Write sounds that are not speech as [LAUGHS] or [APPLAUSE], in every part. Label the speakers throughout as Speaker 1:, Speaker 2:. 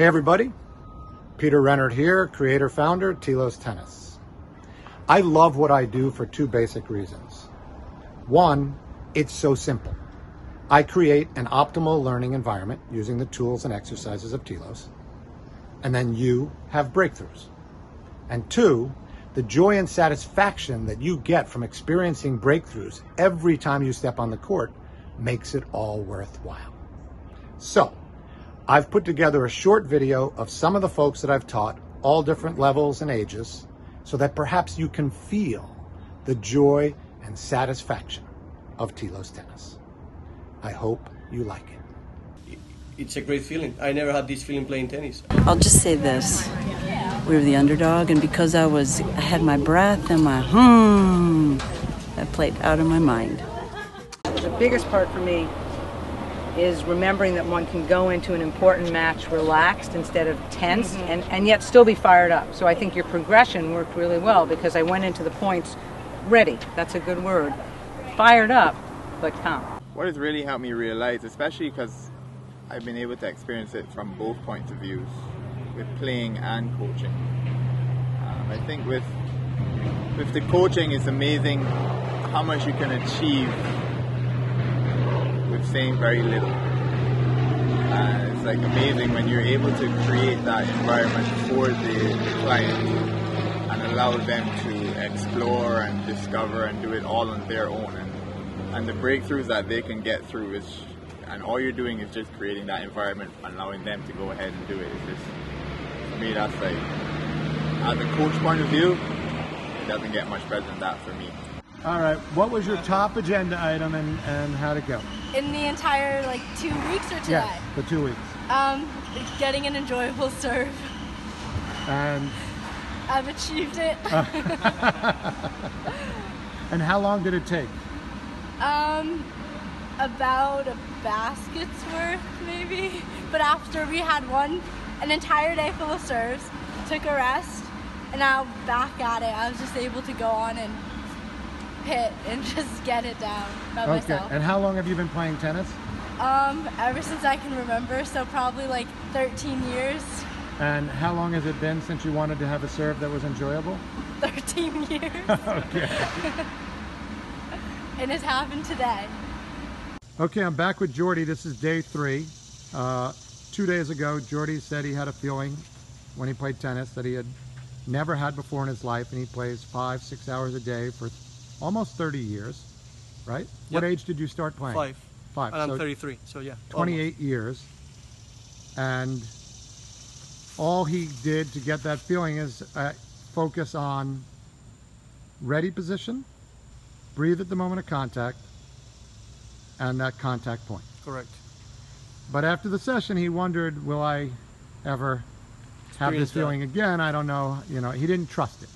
Speaker 1: Hey everybody, Peter Rennert here, creator founder, Telos Tennis. I love what I do for two basic reasons. One, it's so simple. I create an optimal learning environment using the tools and exercises of Telos, and then you have breakthroughs. And two, the joy and satisfaction that you get from experiencing breakthroughs every time you step on the court makes it all worthwhile. So, I've put together a short video of some of the folks that I've taught, all different levels and ages, so that perhaps you can feel the joy and satisfaction of Telos tennis. I hope you like it.
Speaker 2: It's a great feeling. I never had this feeling playing tennis.
Speaker 3: I'll just say this. We were the underdog, and because I was, I had my breath and my hmm, that played out of my mind.
Speaker 4: The biggest part for me is remembering that one can go into an important match relaxed instead of tense and, and yet still be fired up. So I think your progression worked really well because I went into the points ready. That's a good word. Fired up, but calm.
Speaker 5: What has really helped me realize, especially because I've been able to experience it from both points of views, with playing and coaching. Um, I think with with the coaching, it's amazing how much you can achieve saying very little. Uh, it's like amazing when you're able to create that environment for the, the client and allow them to explore and discover and do it all on their own. And, and the breakthroughs that they can get through is, and all you're doing is just creating that environment, allowing them to go ahead and do it. It's just, for me, that's like, as a coach point of view, it doesn't get much better than that for me.
Speaker 1: All right, what was your top agenda item and, and how'd it go?
Speaker 6: in the entire like two weeks or today?
Speaker 1: Yeah, the two weeks.
Speaker 6: Um, getting an enjoyable serve.
Speaker 1: And
Speaker 6: I've achieved it. [LAUGHS]
Speaker 1: and how long did it take?
Speaker 6: um, about a basket's worth maybe. But after we had one, an entire day full of serves, took a rest, and now back at it. I was just able to go on and hit [LAUGHS] and just get it down by
Speaker 1: Okay.
Speaker 6: myself.
Speaker 1: And how long have you been playing tennis?
Speaker 6: Um, ever since I can remember, so probably like 13 years.
Speaker 1: And how long has it been since you wanted to have a serve that was enjoyable? [LAUGHS]
Speaker 6: 13 years. [LAUGHS]
Speaker 1: Okay.
Speaker 6: and it happened today.
Speaker 1: Okay, I'm back with Jordy. This is day three. Uh, two days ago, Jordy said he had a feeling when he played tennis that he had never had before in his life, and he plays five, six hours a day for almost 30 years, right? What age did you start playing?
Speaker 2: Five.
Speaker 1: Five.
Speaker 2: And I'm 33, so yeah.
Speaker 1: 28 years. And all he did to get that feeling is uh, focus on ready position, breathe at the moment of contact, and that contact point.
Speaker 2: Correct.
Speaker 1: But after the session, he wondered, will I ever have this feeling again? I don't know. You know, he didn't trust it.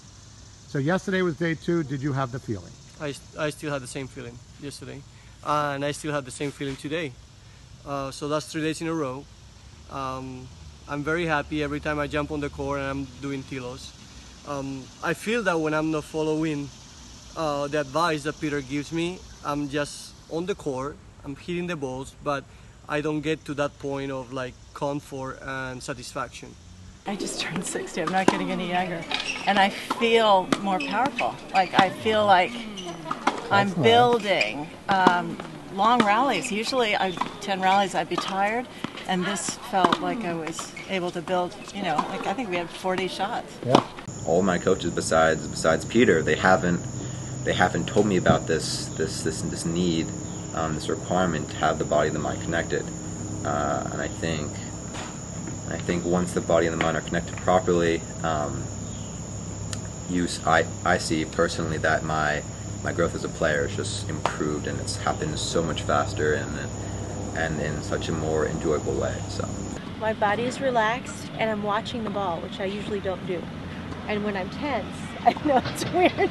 Speaker 1: So yesterday was day two. Did you have the feeling?
Speaker 2: I, I still had the same feeling yesterday, uh, and I still have the same feeling today. Uh, so that's three days in a row. Um, I'm very happy every time I jump on the court and I'm doing telos. Um, I feel that when I'm not following uh, the advice that Peter gives me, I'm just on the court, I'm hitting the balls, but I don't get to that point of like comfort and satisfaction.
Speaker 7: I just turned 60. I'm not getting any younger. And I feel more powerful. Like, I feel like I'm
Speaker 1: nice.
Speaker 7: building um, long rallies. Usually, I 10 rallies, I'd be tired. And this felt like I was able to build, you know, like I think we had 40 shots.
Speaker 1: Yeah.
Speaker 8: all my coaches besides besides Peter, they haven't they haven't told me about this this this this need, um, this requirement to have the body and the mind connected. Uh, and I think I think once the body and the mind are connected properly, um, I I see personally that my my growth as a player has just improved and it's happened so much faster and and in such a more enjoyable way. So.
Speaker 9: My body is relaxed and I'm watching the ball, which I usually don't do. And when I'm tense, [LAUGHS] I know it's weird,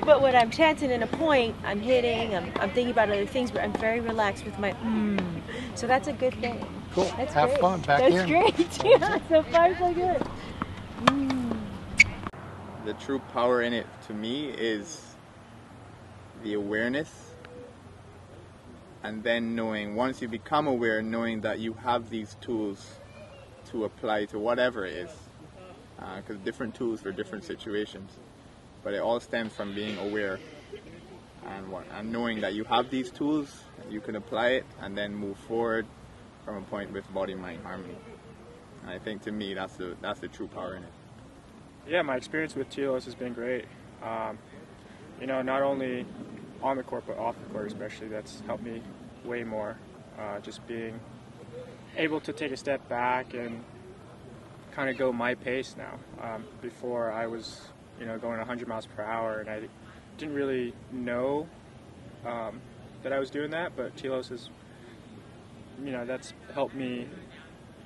Speaker 9: [LAUGHS] but when I'm tense and in a point, I'm hitting, I'm, I'm thinking about other things, but I'm very relaxed with my mm. So that's a good thing.
Speaker 1: Cool.
Speaker 9: That's
Speaker 1: Have
Speaker 9: great.
Speaker 1: fun. Back
Speaker 9: That's
Speaker 1: in.
Speaker 9: great. yeah, [LAUGHS] so far so good. Mm.
Speaker 5: the true power in it to me is the awareness and then knowing once you become aware knowing that you have these tools to apply to whatever it is. Because different tools for different situations. But it all stems from being aware and, what, and knowing that you have these tools, you can apply it and then move forward from a point with body mind harmony. And I think to me that's the that's the true power in it.
Speaker 10: Yeah, my experience with Telos has been great. Um, you know, not only on the court but off the court, especially. That's helped me way more. Uh, just being able to take a step back and kind of go my pace now. Um, before I was, you know, going 100 miles per hour, and I didn't really know um, that I was doing that. But Telos has, you know, that's helped me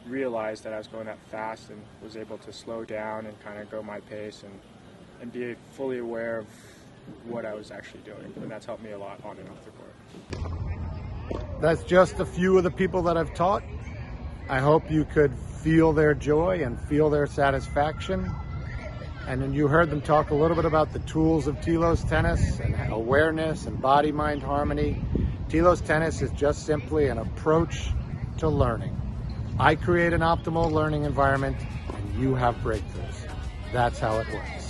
Speaker 10: realize that I was going that fast and was able to slow down and kind of go my pace and and be fully aware of what I was actually doing, and that's helped me a lot on and off the court.
Speaker 1: That's just a few of the people that I've taught. I hope you could feel their joy and feel their satisfaction. And then you heard them talk a little bit about the tools of Telos tennis and awareness and body mind harmony. Telos tennis is just simply an approach to learning. I create an optimal learning environment and you have breakthroughs. That's how it works.